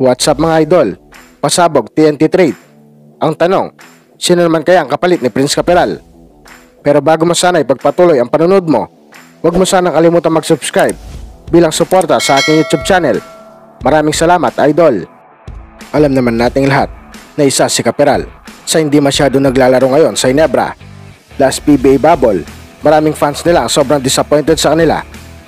What's up mga idol? Pasabog TNT Trade. Ang tanong, sino naman kaya ang kapalit ni Prince Caperal? Pero bago mo sana ipagpatuloy ang panunod mo, huwag mo sana kalimutan mag-subscribe bilang suporta sa aking YouTube channel. Maraming salamat idol. Alam naman nating lahat na isa si Caperal sa hindi masyado naglalaro ngayon sa Inebra. Last PBA bubble, maraming fans nila ang sobrang disappointed sa kanila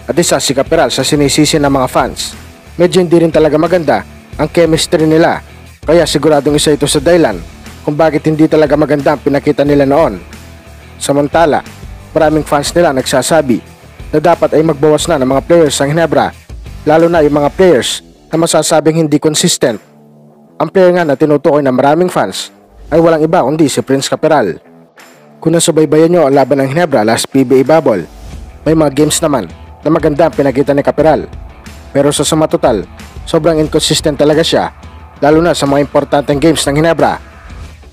at isa si Caperal sa sinisisi ng mga fans. Medyo hindi rin talaga maganda ang chemistry nila. Kaya siguradong isa ito sa dahilan kung bakit hindi talaga maganda ang pinakita nila noon. Samantala, maraming fans nila nagsasabi na dapat ay magbawas na ng mga players ang Hinebra, lalo na yung mga players na masasabing hindi consistent. Ang player nga na tinutukoy ng maraming fans ay walang iba kundi si Prince Caperal. Kung nasubaybayan nyo ang laban ng Hinebra last PBA Bubble, may mga games naman na maganda ang pinakita ni Caperal. Pero sa suma total, sobrang inconsistent talaga siya, lalo na sa mga importanteng games ng Hinebra.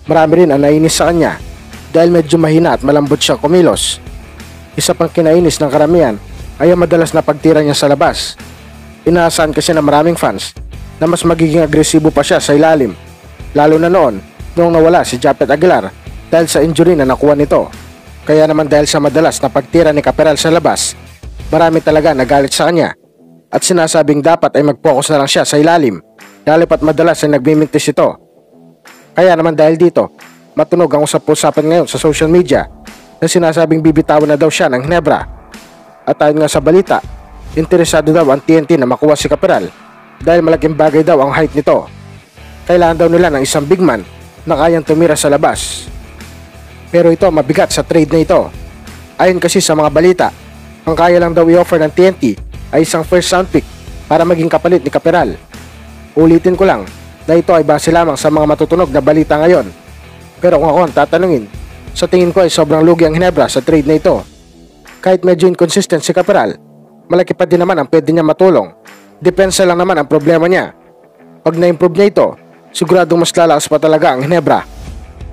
Marami rin ang nainis sa kanya dahil medyo mahina at malambot siya kumilos. Isa pang kinainis ng karamihan ay ang madalas na pagtira niya sa labas. Inaasahan kasi ng maraming fans na mas magiging agresibo pa siya sa ilalim, lalo na noon noong nawala si Japet Aguilar dahil sa injury na nakuha nito. Kaya naman dahil sa madalas na pagtira ni Caperal sa labas, marami talaga nagalit sa kanya at sinasabing dapat ay mag-focus na lang siya sa ilalim lalo pat madalas ay nagmimintis ito. Kaya naman dahil dito, matunog ang usap-usapan ngayon sa social media na sinasabing bibitawan na daw siya ng Hinebra. At ayon nga sa balita, interesado daw ang TNT na makuha si Caperal dahil malaking bagay daw ang height nito. Kailangan daw nila ng isang big man na kayang tumira sa labas. Pero ito mabigat sa trade na ito. Ayon kasi sa mga balita, ang kaya lang daw i-offer ng TNT ay isang first round pick para maging kapalit ni Caperal. Ulitin ko lang na ito ay base lamang sa mga matutunog na balita ngayon. Pero kung ako ang tatanungin, sa tingin ko ay sobrang lugi ang Hinebra sa trade na ito. Kahit medyo inconsistent si Caperal, malaki pa din naman ang pwede niya matulong. Depensa lang naman ang problema niya. Pag na-improve niya ito, siguradong mas lalakas pa talaga ang Hinebra.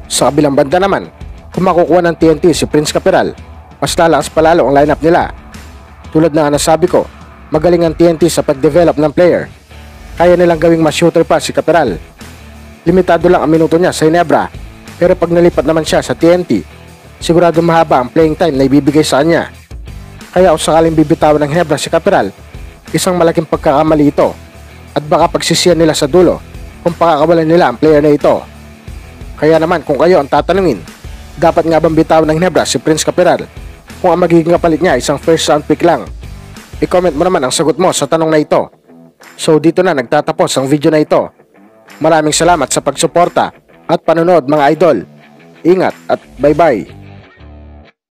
Sa kabilang banda naman, kung makukuha ng TNT si Prince Caperal, mas lalakas pa lalo ang lineup nila. Tulad na nasabi ko, magaling ang TNT sa pag-develop ng player. Kaya nilang gawing mas shooter pa si Caperal. Limitado lang ang minuto niya sa Inebra, pero pag nalipat naman siya sa TNT, sigurado mahaba ang playing time na ibibigay sa kanya. Kaya kung sakaling bibitawan ng Hinebra si Caperal, isang malaking pagkakamali ito at baka pagsisiyan nila sa dulo kung pakakawalan nila ang player na ito. Kaya naman kung kayo ang tatanungin, dapat nga bang bitawan ng Hinebra si Prince Caperal kung ang magiging kapalit niya isang first round pick lang? I-comment mo naman ang sagot mo sa tanong na ito. So dito na nagtatapos ang video na ito. Maraming salamat sa pagsuporta at panonood mga idol. Ingat at bye bye.